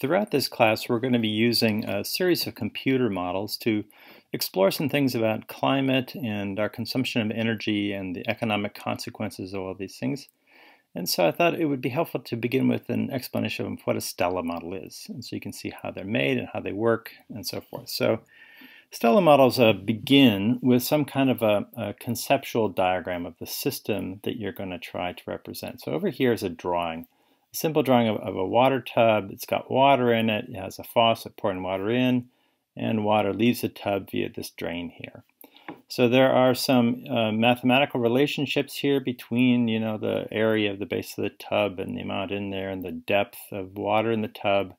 Throughout this class, we're going to be using a series of computer models to explore some things about climate and our consumption of energy and the economic consequences of all these things. And so I thought it would be helpful to begin with an explanation of what a Stella model is. And so you can see how they're made and how they work and so forth. So Stella models uh, begin with some kind of a, a, conceptual diagram of the system that you're going to try to represent. So over here is a drawing simple drawing of, of, a water tub. It's got water in it. It has a faucet pouring water in, and water leaves the tub via this drain here. So there are some uh, mathematical relationships here between, you know, the area of the base of the tub and the amount in there and the depth of water in the tub.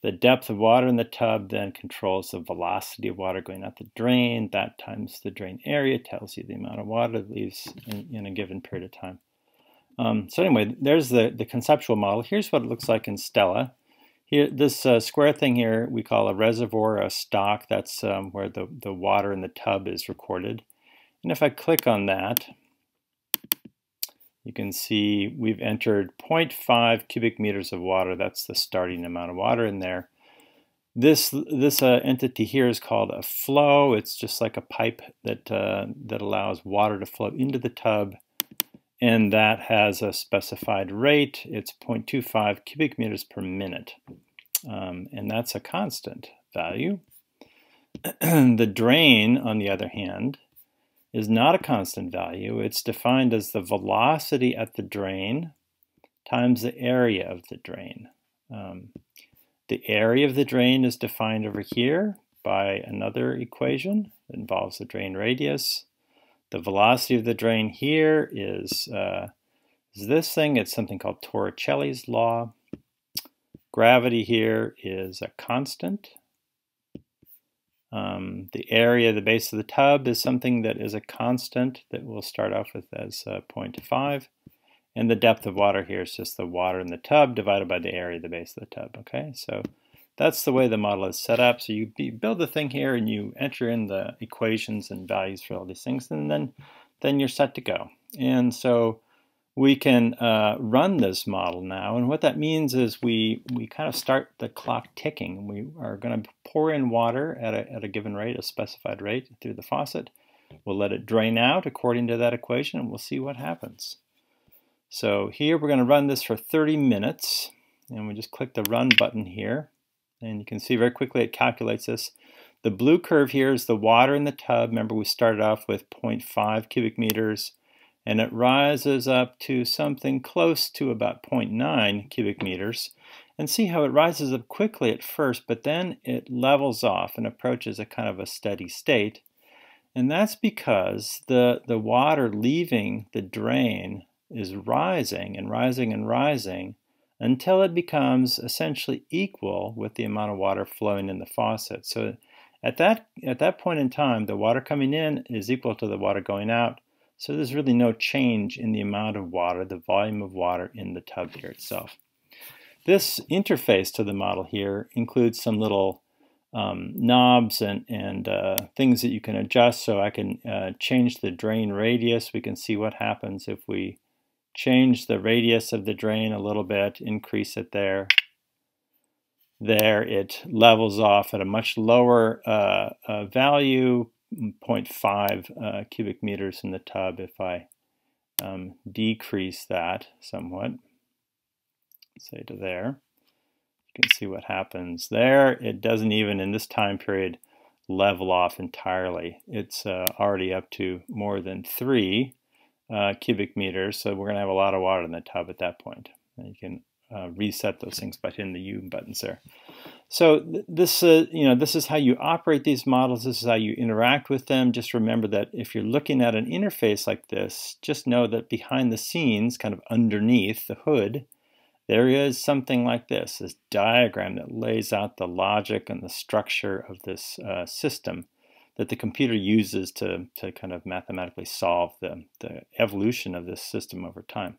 The depth of water in the tub then controls the velocity of water going out the drain. That times the drain area tells you the amount of water that leaves in, in a given period of time. Um, so anyway, there's the, the conceptual model. Here's what it looks like in Stella. Here, this uh, square thing here we call a reservoir, a stock. That's um, where the, the water in the tub is recorded. And if I click on that, you can see we've entered 0.5 cubic meters of water. That's the starting amount of water in there. This, this uh, entity here is called a flow. It's just like a pipe that, uh, that allows water to flow into the tub and that has a specified rate. It's 0.25 cubic meters per minute, um, and that's a constant value. the drain, on the other hand, is not a constant value. It's defined as the velocity at the drain times the area of the drain. Um, the area of the drain is defined over here by another equation that involves the drain radius. The velocity of the drain here is, uh, is this thing. It's something called Torricelli's law. Gravity here is a constant. Um, the area, of the base of the tub is something that is a constant that we'll start off with as uh, 0.5. And the depth of water here is just the water in the tub divided by the area of the base of the tub. Okay, so that's the way the model is set up. So you build the thing here and you enter in the equations and values for all these things, and then, then you're set to go. And so we can uh, run this model now. And what that means is we, we kind of start the clock ticking. We are going to pour in water at a, at a given rate, a specified rate, through the faucet. We'll let it drain out according to that equation, and we'll see what happens. So here we're going to run this for 30 minutes. And we just click the run button here. And you can see very quickly it calculates this. The blue curve here is the water in the tub. Remember we started off with 0.5 cubic meters and it rises up to something close to about 0.9 cubic meters. And see how it rises up quickly at first, but then it levels off and approaches a kind of a steady state. And that's because the, the water leaving the drain is rising and rising and rising until it becomes essentially equal with the amount of water flowing in the faucet. So at that, at that point in time, the water coming in is equal to the water going out. So there's really no change in the amount of water, the volume of water in the tub here itself. This interface to the model here includes some little um, knobs and, and uh, things that you can adjust. So I can uh, change the drain radius. We can see what happens if we change the radius of the drain a little bit, increase it there. There it levels off at a much lower uh, uh, value, 0.5 uh, cubic meters in the tub if I um, decrease that somewhat, say to there. You can see what happens there. It doesn't even in this time period level off entirely. It's uh, already up to more than 3 uh, cubic meters. So we're going to have a lot of water in the tub at that point. And you can uh, reset those things by hitting the U buttons there. So th this, uh, you know, this is how you operate these models. This is how you interact with them. Just remember that if you're looking at an interface like this, just know that behind the scenes, kind of underneath the hood, there is something like this, this diagram that lays out the logic and the structure of this uh, system that the computer uses to, to kind of mathematically solve the, the evolution of this system over time.